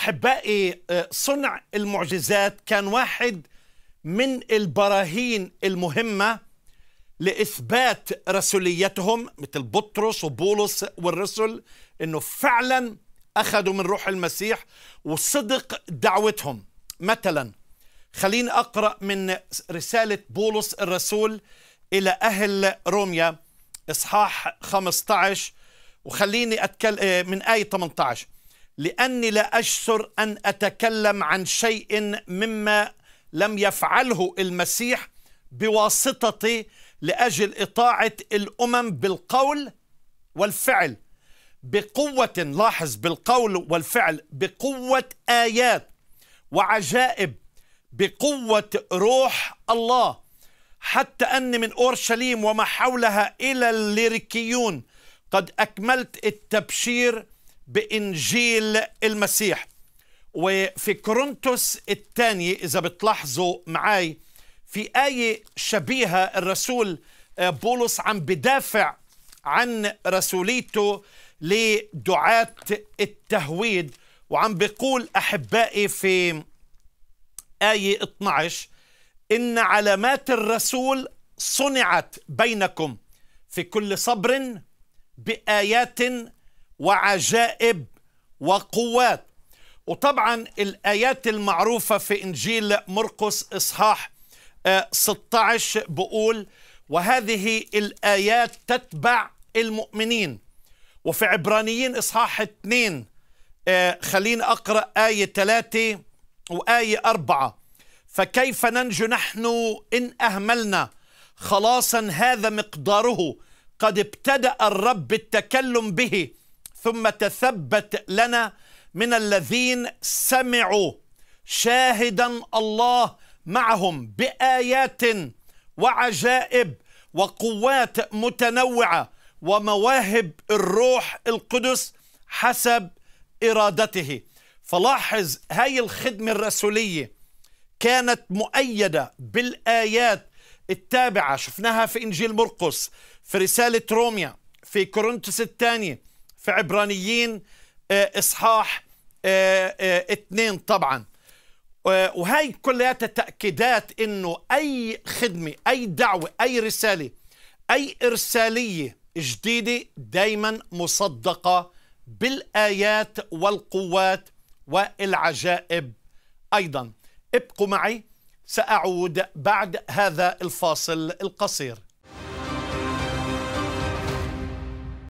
أحبائي صنع المعجزات كان واحد من البراهين المهمة لإثبات رسوليتهم مثل بطرس وبولس والرسل إنه فعلا أخذوا من روح المسيح وصدق دعوتهم. مثلا خليني أقرأ من رسالة بولس الرسول إلى أهل روميا إصحاح 15 وخليني اتكلم من آية 18 لأني لا اشسر أن أتكلم عن شيء مما لم يفعله المسيح بواسطتي لأجل إطاعة الأمم بالقول والفعل. بقوة لاحظ بالقول والفعل بقوة آيات وعجائب بقوة روح الله. حتى أني من أورشليم وما حولها إلى الليريكيون قد أكملت التبشير بإنجيل المسيح. وفي كورنثوس الثاني إذا بتلاحظوا معي في آية شبيهة الرسول بولس عم بدافع عن رسوليته لدعاة التهويد. وعم بيقول أحبائي في آية 12 إن علامات الرسول صنعت بينكم في كل صبر بآيات وعجائب وقوات. وطبعا الآيات المعروفة في إنجيل مرقس إصحاح 16 بقول وهذه الآيات تتبع المؤمنين. وفي عبرانيين إصحاح 2 خليني أقرأ آية 3 وآية 4 فكيف ننجو نحن إن أهملنا؟ خلاصا هذا مقداره. قد ابتدأ الرب التكلم به. ثم تثبت لنا من الذين سمعوا شاهدا الله معهم بآيات وعجائب وقوات متنوعة ومواهب الروح القدس حسب إرادته. فلاحظ هاي الخدمة الرسولية كانت مؤيدة بالآيات التابعة. شفناها في إنجيل مرقس في رسالة روميا في كورنثوس الثانية في عبرانيين إصحاح اثنين طبعا. وهي كلها تأكيدات إنه أي خدمة أي دعوة أي رسالة أي إرسالية جديدة دايما مصدقة بالآيات والقوات والعجائب أيضا. ابقوا معي سأعود بعد هذا الفاصل القصير.